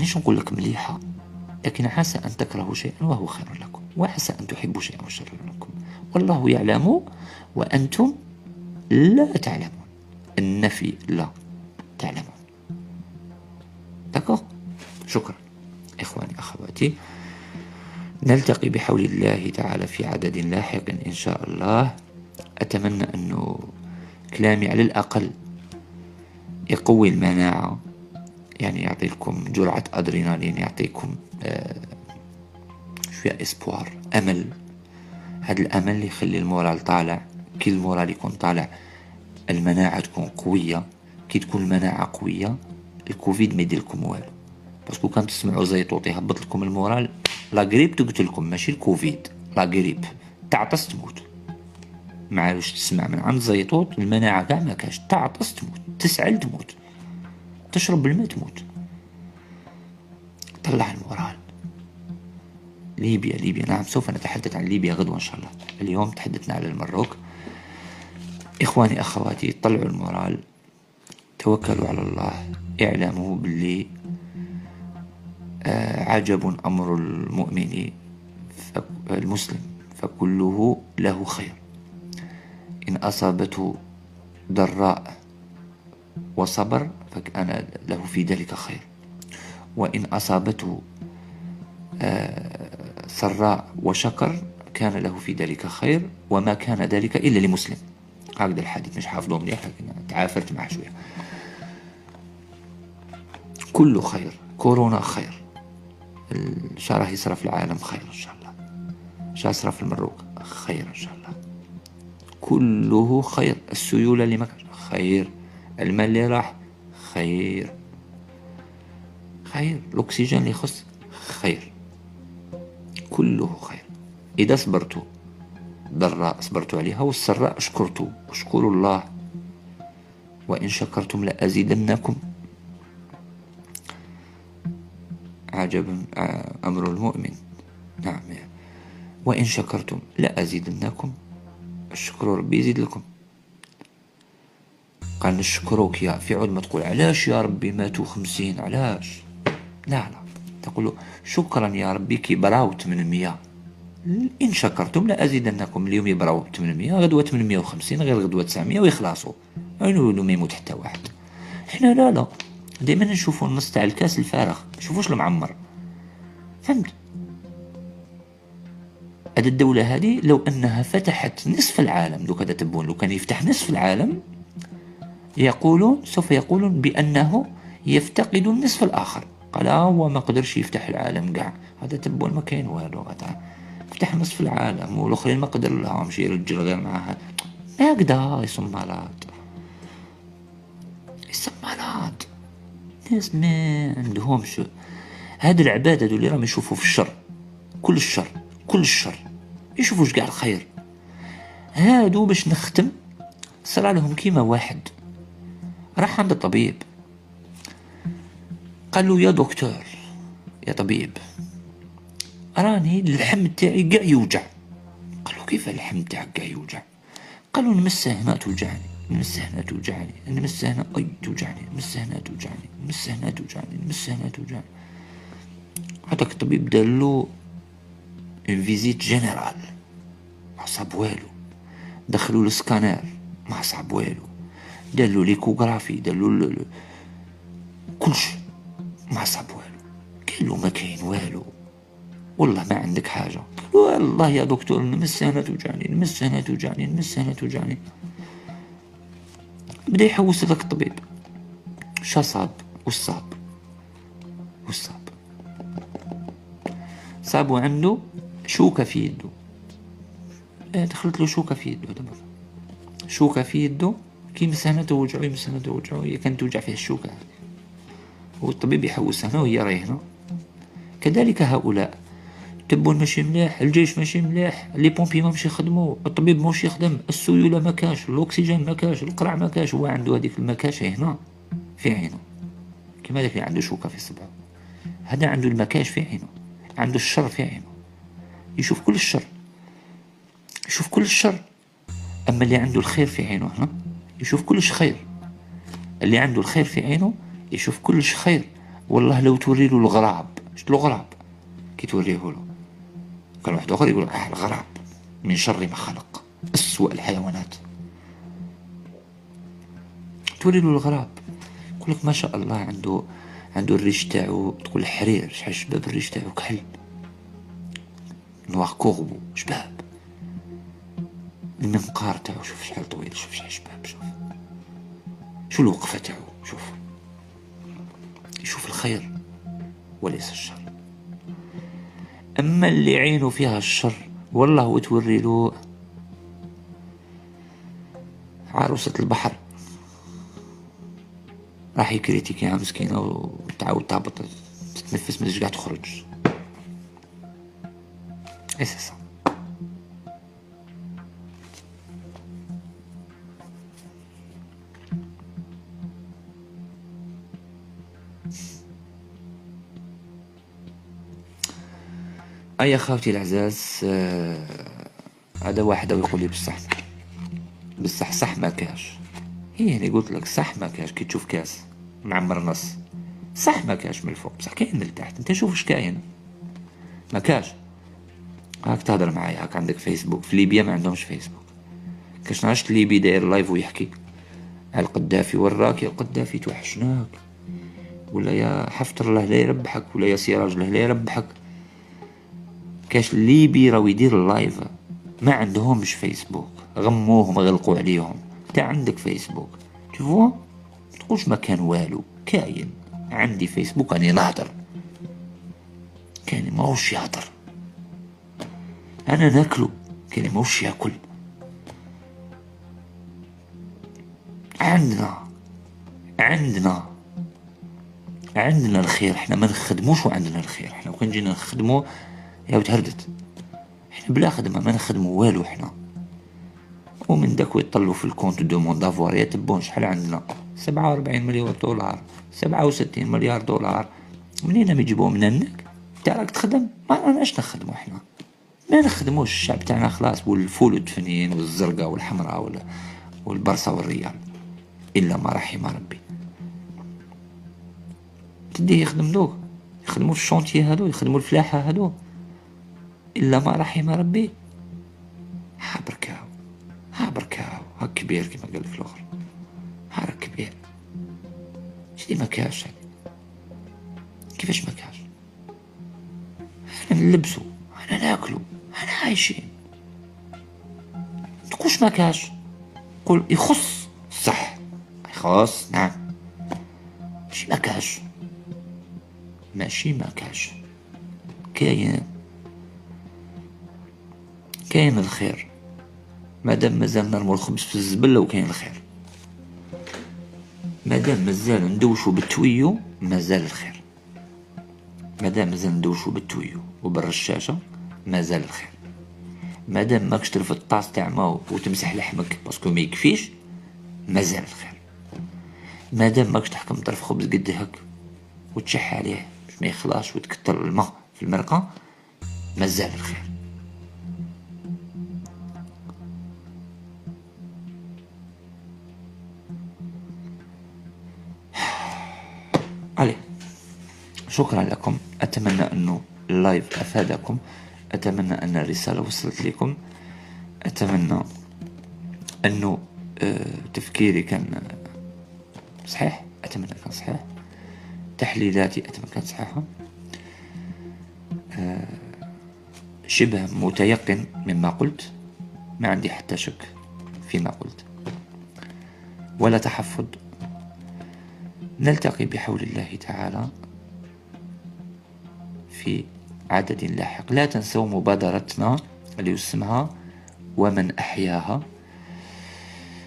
مانيش نقول لك مليحة؟ لكن عسى أن تكرهوا شيئا وهو خير لكم وعسى أن تحبوا شيئا وشر لكم. والله يعلم وأنتم لا تعلمون. النفي لا تعلمون. دكو شكرا. إخواني أخواتي نلتقي بحول الله تعالى في عدد لاحق إن شاء الله. أتمنى أنه كلامي على الأقل يقوي المناعة. يعني يعطيكم جرعة أدرينالين يعطيكم آه، شوية espoir أمل. هذا الأمل اللي يخلي ال moral طالع كي ال moral يكون طالع المناعة تكون قوية. كي تكون المناعة قوية الكوفيد ما يدير والو. parce que كان تسمعوا زيطوط يهبط لكم ال moral la grippe تقتلكم ماشي الكوفيد la grippe. تعطس تموت. عارفش تسمع من عند زيطوط المناعة كاع ما كاش تعطس تموت تسعل تموت. تشرب الماء تموت. طلع المورال. ليبيا ليبيا. نعم سوف نتحدث عن ليبيا غدوة إن شاء الله. اليوم تحدثنا عن المروك. إخواني أخواتي طلعوا المورال. توكلوا على الله. اعلموا باللي آه، عجب أمر المؤمن المسلم. فكله له خير. إن أصابته ضراء وصبر فكأن له في ذلك خير. وإن أصابته آه، سراء وشكر كان له في ذلك خير وما كان ذلك إلا لمسلم. هكذا الحديث مش حافظه مليح لكن تعافرت معه شوية. كله خير كورونا خير. يصرى في العالم خير إن شاء الله. شو يصرى في المروك خير إن شاء الله. كله خير. السيولة اللي ما خير. المال اللي راح. خير. خير. الأكسجين اللي يخص خير. كله خير. إذا صبرتوا ضراء صبرتوا عليها والسراء أشكرتوا. اشكروا الله. وإن شكرتم لأزيدنكم. عجب أمر المؤمن. نعم. وإن شكرتم لأزيدنكم. الشكر ربي يزيد لكم. قال نشكروك يا في عود ما تقول. علاش يا ربي ماتوا خمسين علاش؟ لا لا. تقول شكرا يا ربي كي براو 800 إن شكرتم لأزيدنكم. اليوم يبراو 800 غدوة 850 غير غدوة 900 ويخلصوا. يقولوا ما يموت حتى واحد. إحنا لا لا. دائما نشوفوا النص تاع الكاس الفارغ. نشوفوش المعمر. فهمت؟ هذه الدولة هذه لو أنها فتحت نصف العالم لو تبون لو كان يفتح نصف العالم يقولون سوف يقولون بأنه يفتقد النصف الآخر. قال هو ما قدرش يفتح العالم قاع. هذا تبون ما كاين والو فتح نصف العالم والآخرين ما قدر لهمش يرجل غير معاها. هكذا يصمالات. يصمالات. ناس ما عندهمش. هاد العباد هادو اللي راهم يشوفوا في الشر. كل الشر كل الشر. يشوفوش كاع الخير. هادو باش نختم صرا لهم كيما واحد. راح عند الطبيب. قال له يا دكتور يا طبيب راني اللحم تاعي قاع يوجع. قال له كيف اللحم تاعك قاع يوجع؟ قال له نمسه هنا توجعني نمسه هنا توجعني نمسه هنا أي توجعني نمسه هنا توجعني نمسه هنا توجعني نمسه هنا توجعني. هذاك الطبيب دارلو visite générale ما صاب والو دخلوا السكانير ما صاب والو دارلو l'échographie دارلو كلش ما صاب والو. قال له ما كاين والو. والله ما عندك حاجة. والله يا دكتور نمس هنا توجعني نمس هنا توجعني نمس هنا توجعني بدا يحوس هذاك الطبيب. شا صاب؟ وش صاب؟ وش صاب؟ صابوا عنده شوكة في يده. إيه دخلت له شوكة في يده دابا. شوكة في يده. كي يمس هنا توجعو يمس هنا توجعو هي كانت توجع فيه الشوكة. والطبيب يحوس هنا وهي راهي هنا. كذلك هؤلاء. التبون ماشي مليح الجيش ماشي مليح لي بومبي ماشي يخدموا الطبيب ماشي يخدم السيولة ما كاش الأكسجين ما كاش القرع ما كاش هو عنده هذيك المكاشه هنا في عينه. كما ذاك اللي عنده شوكة في صبعه هذا عنده المكاش في عينه عنده الشر في عينه. يشوف كل الشر يشوف كل الشر. أما اللي عنده الخير في عينه هنا يشوف كلش خير. اللي عنده الخير في عينه يشوف كلش خير. والله لو توري له الغراب شت له غراب؟ كي توريه له. كان واحد آخر يقول آه الغراب من شر ما خلق أسوأ الحيوانات. توري له الغراب. يقول لك ما شاء الله عنده عنده الريش تاعو تقول حرير شحال شباب الريش تاعو كحل. نوار كوربو شباب. المنقار تاعو شوف شحال طويل شوف شحال شباب شوف. شو الوقفة تاعو؟ شوف. يشوف الخير وليس الشر. أما اللي عينه فيها الشر والله وتوري له عروسة البحر. راح يكريتيكيها مسكينة وتعاود تهبط تتنفس ما قاعد تخرج. اي سي أي خاوتي العزاز آه هذا واحد يقول لي بصح بصح صح ما كاش. هي اللي قلت لك صح ما كاش كي تشوف كاس معمر نص. صح ما كاش من الفوق بصح كاين من التحت. أنت شوف اش كاين. ما كاش. هاك تهضر معايا هاك عندك فيسبوك. في ليبيا ما عندهمش فيسبوك. كاش نعرفش ليبي داير live ويحكي. على القدافي وراك يا القدافي توحشناك. ولا يا حفتر الله لا يربحك ولا يا سراج الله لا يربحك. كاش ليبي راهو يدير ال live. ما عندهمش فيسبوك. غموهم غلقوا عليهم. انت عندك فيسبوك. تفوا تقولش ما كان والو. كاين. عندي فيسبوك راني نهضر. كان ماهوش يهضر. أنا ناكلو. كان ماهوش ياكل. عندنا. عندنا. عندنا الخير. إحنا ما نخدموش وعندنا الخير. إحنا وكان جينا نخدمو يا وتهردت إحنا بلا خدمة ما نخدمو والو إحنا. ومن داك يطلو في ال compte demande d'avoir يتبون شحال عندنا؟ سبعة وربعين مليون دولار سبعة وستين مليار دولار. منين يجيبوه؟ من هناك؟ أنت راك تخدم؟ ما راناش نخدمو إحنا. ما نخدموش الشعب تاعنا خلاص والفول والتفنين والزرقاء والحمراء والبرصة والريال. إلا ما رحم ربي. تديه يخدم دوك. يخدموا في الشونتي هادو يخدموا الفلاحة هادو. إلا ما رحم ربي. ها بركاو ها بركاو ها كبير كما قال في الآخر. ها كبير. شدي ما كاش كيفاش ما كاش؟ إحنا نلبسو إحنا ناكلو إحنا عايشين. تقولش ما كاش؟ قول يخص صح. يخص نعم. ماشي ما كاش. ماشي ما كاش. كاين كاين الخير. مادام مازال نرمو الخبز في الزبلة وكاين الخير. مادام مازال ندوشو بال tuyau مازال الخير. مادام مازال ندوشو بال tuyau وبالرشاشة مازال الخير. مادام ماكش ترفد الطاس تاع ماو وتمسح لحمك parce que ما يكفيش مازال الخير. مادام ماكش تحكم طرف خبز قد هك وتشح عليه باش ما يخلاش وتكتر الماء في المرقة مازال الخير. شكرا لكم. أتمنى أنه اللايف أفادكم. أتمنى أن الرسالة وصلت لكم. أتمنى أنه آه، تفكيري كان صحيح. أتمنى كان صحيح. تحليلاتي أتمنى كانت صحيحة. آه، شبه متيقن مما قلت. ما عندي حتى شك فيما قلت. ولا تحفظ. نلتقي بحول الله تعالى. في عدد لاحق. لا تنسوا مبادرتنا اللي اسمها ومن أحياها.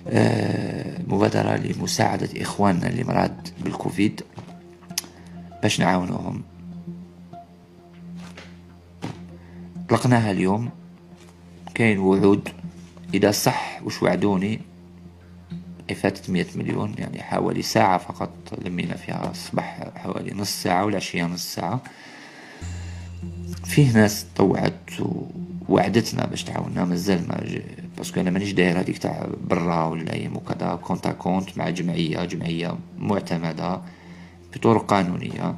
آه، مبادرة لمساعدة إخواننا اللي مراد بالكوفيد. باش نعاونوهم. طلقناها اليوم. كاين وعود. إذا صح وش وعدوني؟ فاتت مية مليون يعني حوالي ساعة فقط لمينا فيها. الصباح حوالي نص ساعة والعشية نص ساعة. فيه ناس طوعت ووعدتنا باش تعاوننا مازال ما باسكو أنا مانيش داير هذيك تاع برا ولا وكذا كونتا كونت مع جمعية جمعية معتمدة بطرق قانونية.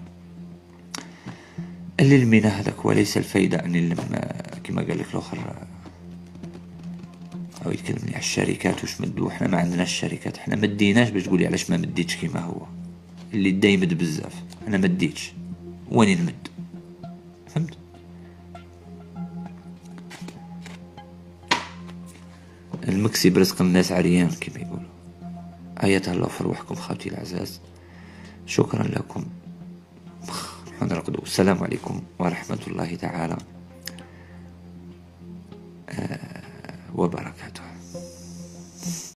قلل من أهلك وليس الفايدة أن لما كما قال لك الآخر أو يتكلمني على الشركات وش مدوا إحنا ما عندناش شركات إحنا مديناش باش تقولي علاش ما مديتش كما هو. اللي دا يمد بزاف أنا مديتش وين نمد المكسب رزق الناس عريان كما يقولوا. آيات الله في روحكم خاوتي الأعزاز شكرا لكم. السلام عليكم ورحمة الله تعالى.